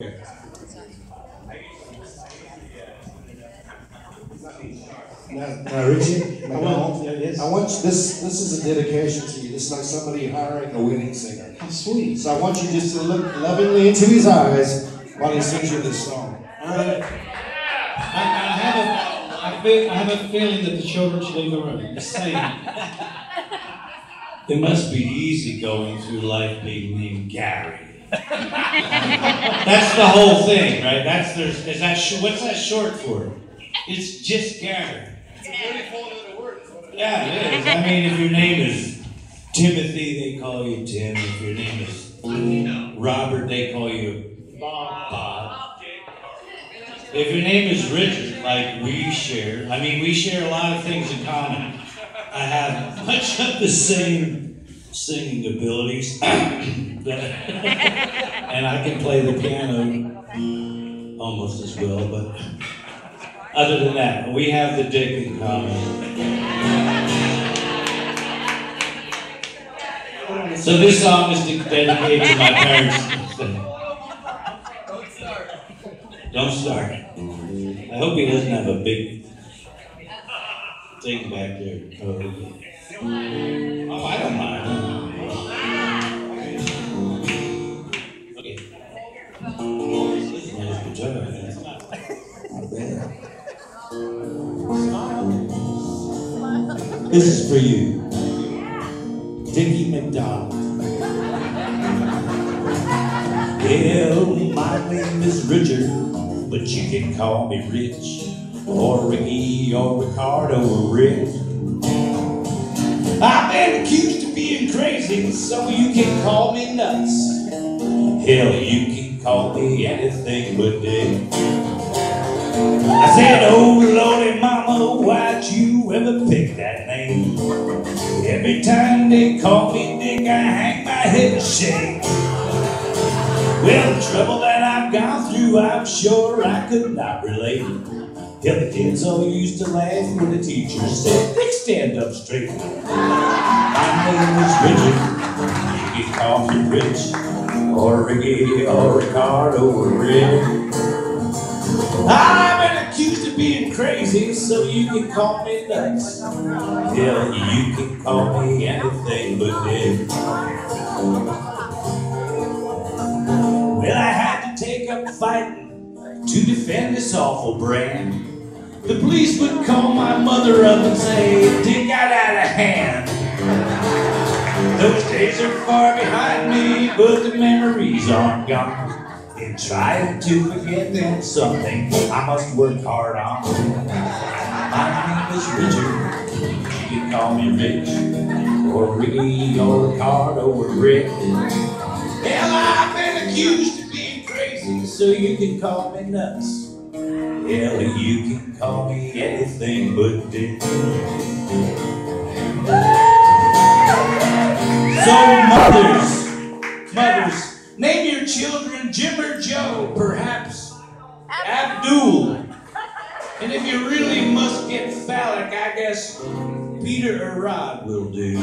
Now, now Richie, I want. I want you, this, this is a dedication to you, This is like somebody hiring a wedding singer. How sweet. So I want you just to look lovingly into his eyes while he sings you this song. Uh, I, I have a, I feel, I have a feeling that the children should leave the room. Just saying. It must be easy going through life being named Gary. That's the whole thing, right? That's their, is that sh- what's that short for? It's just Gary. Yeah, it is. I mean, if your name is Timothy, they call you Tim. If your name is Robert, they call you Bob. Bob. If your name is Richard, like we share, I mean, we share a lot of things in common. I have much of the same singing abilities, and I can play the piano almost as well, but other than that, we have the dick in common. So this song is dedicated to my parents. Don't start. Don't start. I hope he doesn't have a big thing back there. Oh, I don't mind. This is for you, Dickie McDonald. Well, my name is Richard, but you can call me Rich, or Ricky, or Ricardo, or Rick. Been accused of being crazy, so you can call me nuts. Hell, you can call me anything but Dick. I said, oh lordy mama, why'd you ever pick that name? Every time they call me Dick, I hang my head and shake. Well, the trouble that I've gone through, I'm sure I could not relate. Hell, the kids all used to laugh when the teacher said, Dick, stand up straight. My name is Richard. You can call me Rich, or Ricky, or Ricardo, or Rick. I've been accused of being crazy, so you can call me nuts. Hell, you can call me anything but Dick. Well, I had to take up fighting to defend this awful brand. The police would call my mother up and say, Dick got out of hand. Those days are far behind me, but the memories aren't gone. In trying to forget them, something I must work hard on. My name is Richard. You can call me Rich, or Ricky, or Ricardo, or Rick. Hell, I've been accused of being crazy, so you can call me nuts. You can call me anything but Dick. So, mothers, mothers, name your children Jim or Joe, perhaps Abdul. And if you really must get phallic, I guess Peter or Rod will do.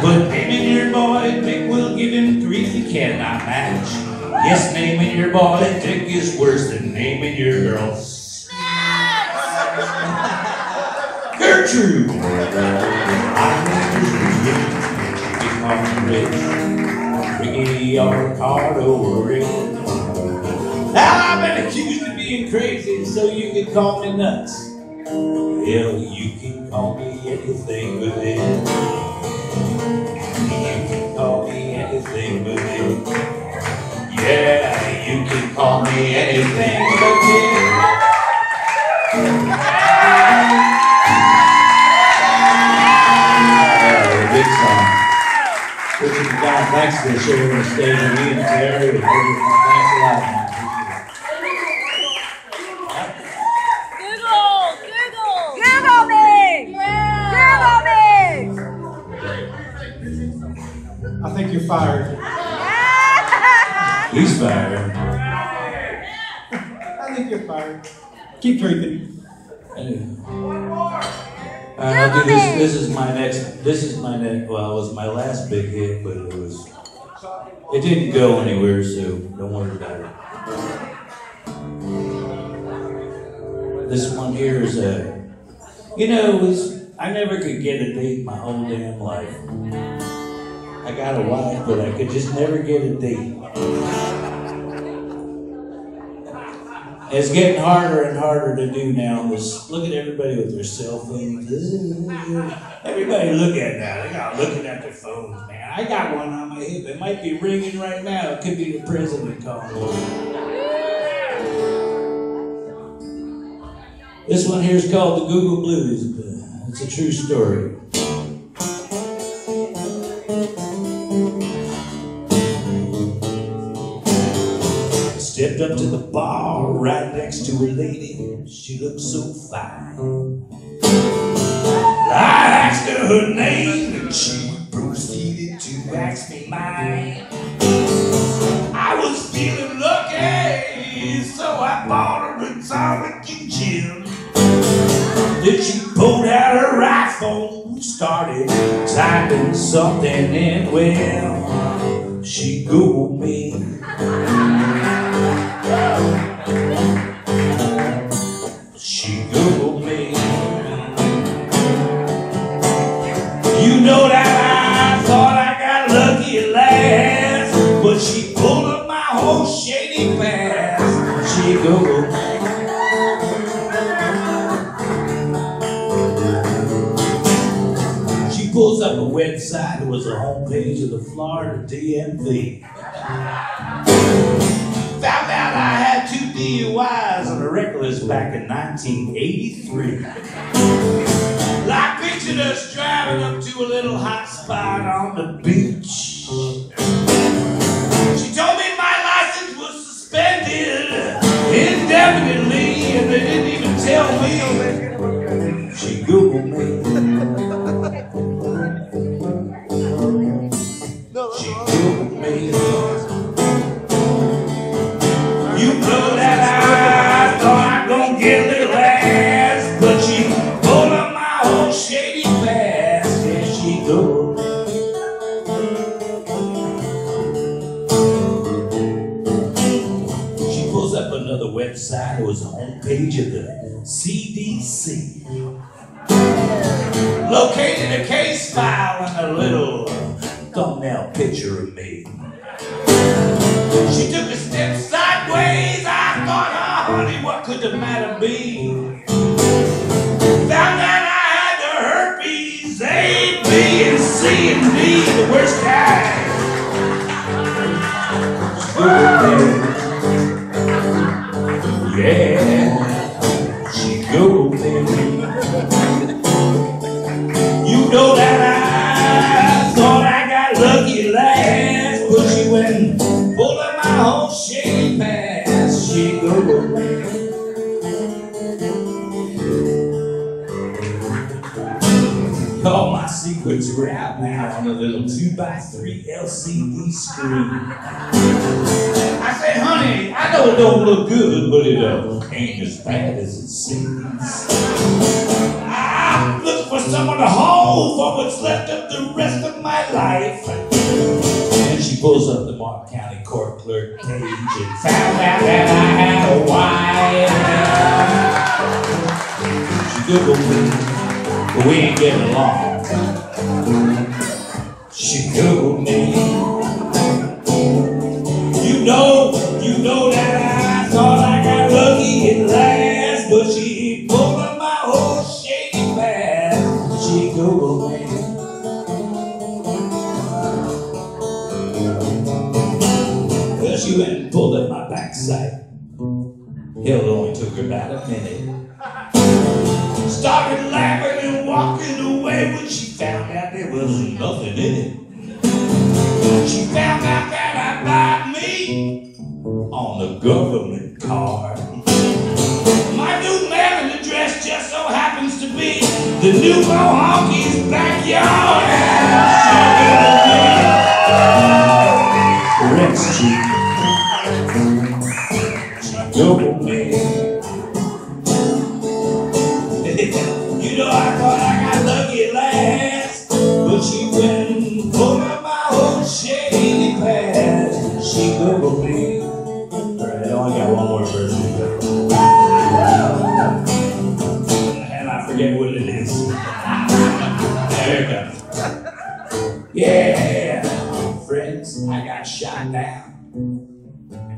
But naming your boy Dick will give him grief he cannot match. Yes, naming your boy Dick is worse than naming your girl. Gertrude! I name is Richard. You call me Rich. Ricky or Ricardo or Rick. Now I've been accused of being crazy, so you can call me nuts. Hell, you can call me anything but Dick. Yeah, you can call me anything but Dick. Uh, big song. Richard McDonald, thanks for sharing the stage with me and Terry. Thanks a lot, man. Google! Google! Google me! Google me! I think you're fired. He's fired. I think you're fired. Keep drinking. Anyway. All right, I'll do this. This is my next. This is my next. Well, it was my last big hit, but it was It didn't go anywhere, so don't worry about it. This one here is a, you know, it's, I never could get a date my whole damn life. I got a wife, but I could just never get a date. It's getting harder and harder to do now. This look at everybody with their cell phones. Everybody look at that. They got looking at their phones, man. I got one on my hip. It might be ringing right now. It could be the president calling. This one here is called the Google Blues. It's a true story. She looked so fine. I asked her her name and she proceeded to ask me mine. I was feeling lucky, so I bought her a tonic and gin. Then she pulled out her iPhone, started typing something in. Well, she Googled pulls up a website. It was the homepage of the Florida DMV. Found out I had two DUIs on a reckless back in 1983. Like pictured us driving up to a little hot spot on the beach. She told me my license was suspended indefinitely, and they didn't even tell me. She Googled me. Was the homepage of the CDC. Located a case file and a little thumbnail picture of me. She took a step sideways. I thought, oh, honey, what could the matter be? Found out I had the herpes, A, B, and C, and D, the worst kind. On a little 2x3 LCD screen. I said, honey, I know it don't look good, but it uh, ain't as bad as it seems. I'm looking for someone to hold for what's left of the rest of my life. And she pulls up the Mark County Court Clerk page and found out that I had a wife. She Googled me, but we ain't getting along. She Googled me. You know, you know that I thought I got lucky at last, but she pulled up my whole shady past. She Googled me. Well, she went and pulled up my backside. Hell, it only took her about a minute. Started laughing out there was nothing in it. She found out that I bought me on the government card. My new mailing address just so happens to be the new Mohawkie's backyard. Rex Chief. Google me. Alright, I only got one more verse. And I forget what it is. There it goes. Yeah, friends, I got shot down.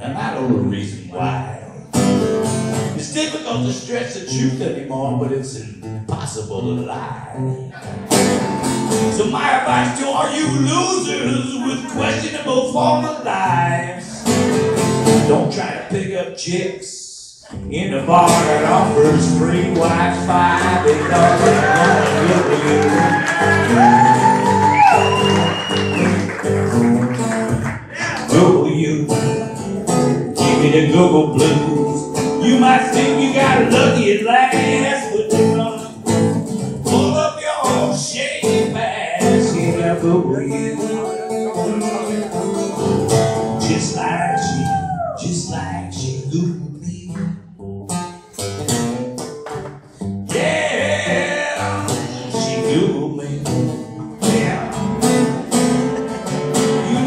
And I don't know the reason why. It's difficult to stretch the truth anymore, but it's impossible to lie. So my advice to all you losers with questionable former lives, don't try to pick up chicks in a bar that offers free Wi-Fi gonna get you. Google you. Give me the Google blues. You might think you got lucky at last,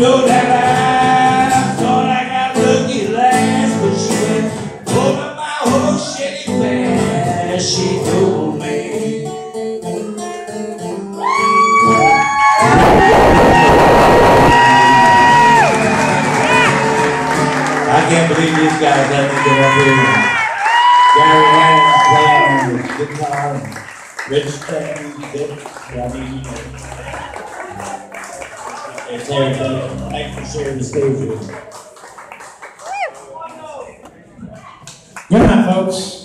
know that I thought I got lucky last, but she went over my whole shitty past. She Googled me. I can't believe these guys let me go up here. Gary Hannon playing guitar, Rich playing music. I. It's everything. Uh, Thanks for sharing the stage with us. Good night, folks.